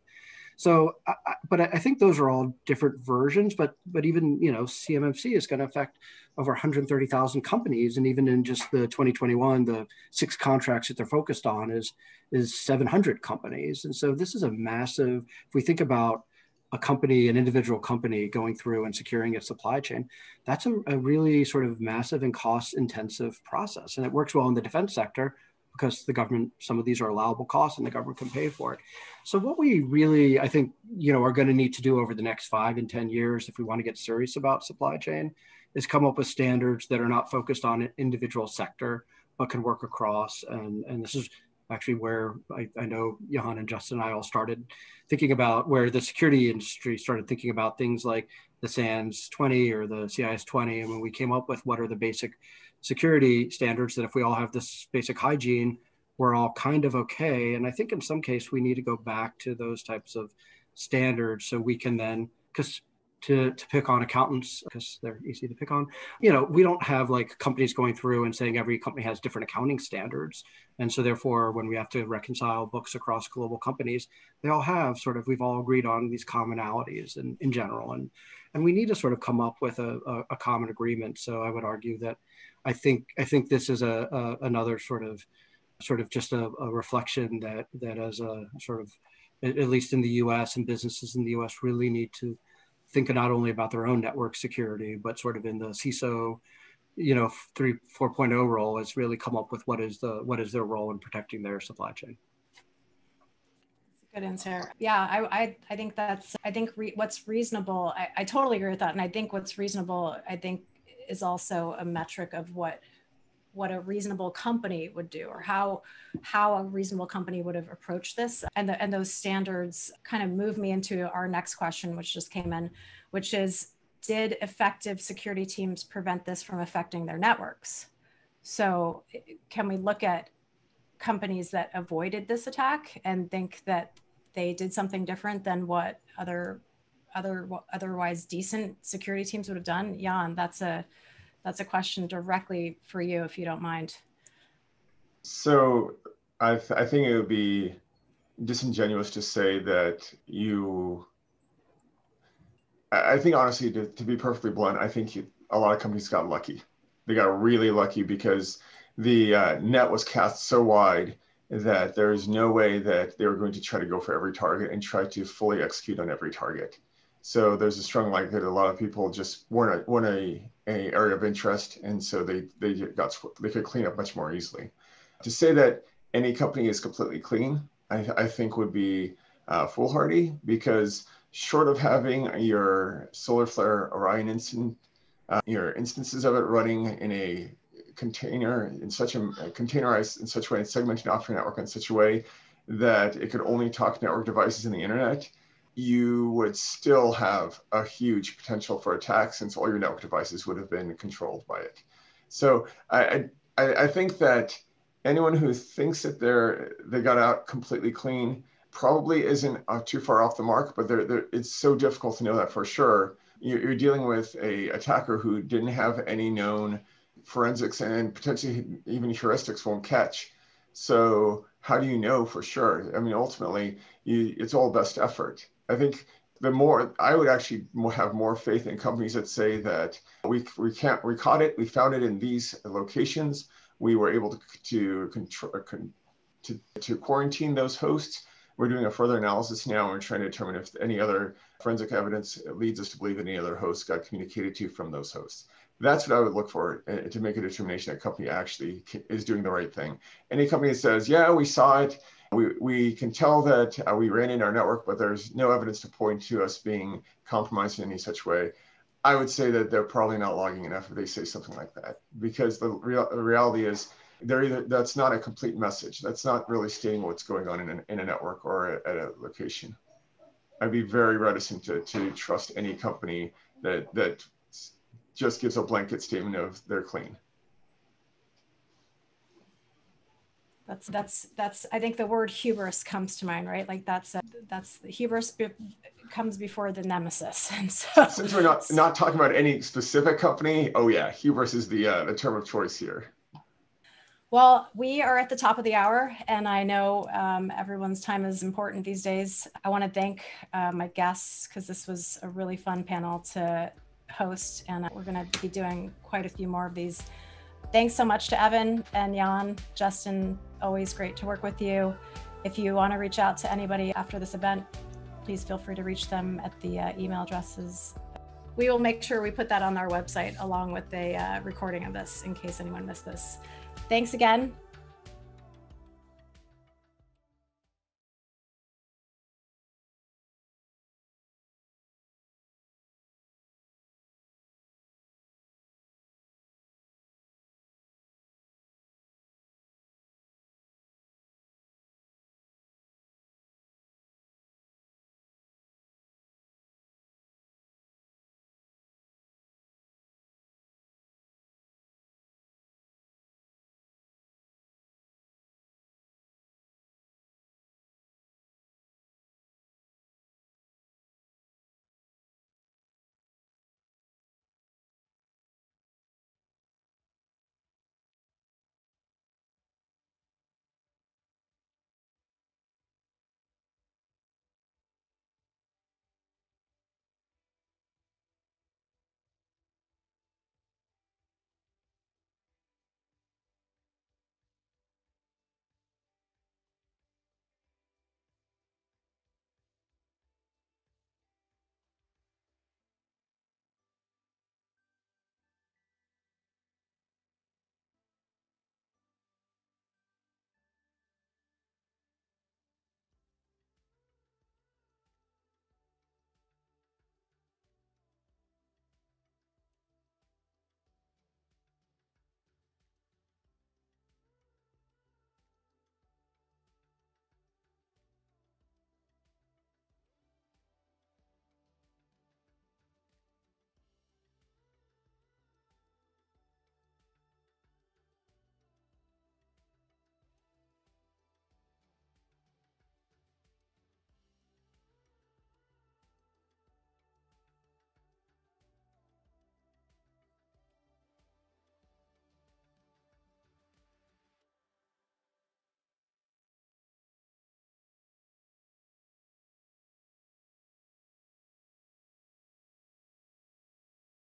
So, I, but I think those are all different versions. But but even you know CMMC is going to affect over 130,000 companies, and even in just the 2021, the six contracts that they're focused on is is 700 companies. And so this is a massive. If we think about a company, an individual company going through and securing its supply chain, that's a, a, really sort of massive and cost intensive process. And it works well in the defense sector because the government, some of these are allowable costs and the government can pay for it. So what we really, I think, you know, are going to need to do over the next five and 10 years, if we want to get serious about supply chain, is come up with standards that are not focused on an individual sector, but can work across. And, and this is actually where I, I, know Johan and Justin and I all started thinking about where the security industry started thinking about things like the SANS 20 or the CIS 20. And when we came up with what are the basic security standards that if we all have this basic hygiene, we're all kind of okay. And I think in some case we need to go back to those types of standards so we can then, because to, to pick on accountants because they're easy to pick on. You know, we don't have like companies going through and saying every company has different accounting standards. And so therefore, when we have to reconcile books across global companies, they all have sort of, we've all agreed on these commonalities in, in general. And, and we need to sort of come up with a, a, a common agreement. So I would argue that I think, I think this is a, a another sort of, sort of just a, a reflection that, that as a sort of, at least in the US and businesses in the US really need to thinking not only about their own network security, but sort of in the CISO, you know, three 4.0 role has really come up with what is the what is their role in protecting their supply chain. Good answer. Yeah, I, I, I think that's, I think re, what's reasonable, I, I totally agree with that. And I think what's reasonable, I think is also a metric of what what a reasonable company would do or how how a reasonable company would have approached this. And the, and those standards kind of move me into our next question which just came in which is did effective security teams prevent this from affecting their networks? So can we look at companies that avoided this attack and think that they did something different than what other other otherwise decent security teams would have done? Jan that's a that's a question directly for you, if you don't mind. So I, th I think it would be disingenuous to say that you. I think honestly, to, to be perfectly blunt, I think you, a lot of companies got lucky. They got really lucky because the uh, net was cast so wide that there's no way that they were going to try to go for every target and try to fully execute on every target. So there's a strong likelihood a lot of people just weren't a, weren't a, a area of interest, and so they they got they could clean up much more easily. To say that any company is completely clean, I, I think would be uh, foolhardy because short of having your solar flare Orion instant, uh, your instances of it running in a container in such a, a containerized in such a way, and segmented off your network in such a way that it could only talk network devices in the internet you would still have a huge potential for attack since all your network devices would have been controlled by it. So I, I, I think that anyone who thinks that they're they got out completely clean probably isn't uh, too far off the mark, but they're, they're, it's so difficult to know that for sure. You're, you're dealing with a attacker who didn't have any known forensics and potentially even heuristics won't catch. So how do you know for sure? I mean, ultimately, you, it's all best effort. I think the more I would actually have more faith in companies that say that we we can't we caught it, we found it in these locations, we were able to to control to, to quarantine those hosts. We're doing a further analysis now. And we're trying to determine if any other forensic evidence leads us to believe any other hosts got communicated to from those hosts. That's what I would look for uh, to make a determination that company actually is doing the right thing. Any company that says, "Yeah, we saw it," We, we can tell that uh, we ran in our network, but there's no evidence to point to us being compromised in any such way. I would say that they're probably not logging enough if they say something like that, because the, real, the reality is they're either, that's not a complete message. That's not really stating what's going on in, an, in a network or at a location. I'd be very reticent to, to trust any company that, that just gives a blanket statement of they're clean. That's that's that's i think the word hubris comes to mind right like that's a, that's the hubris comes before the nemesis. And so since we're not not talking about any specific company, oh yeah, hubris is the uh, the term of choice here. Well, we are at the top of the hour, and I know um, everyone's time is important these days. I want to thank uh, my guests because this was a really fun panel to host, and we're going to be doing quite a few more of these. Thanks so much to Evan and Jan. Justin, always great to work with you. If you want to reach out to anybody after this event, please feel free to reach them at the uh, email addresses. We will make sure we put that on our website along with a uh, recording of this in case anyone missed this. Thanks again.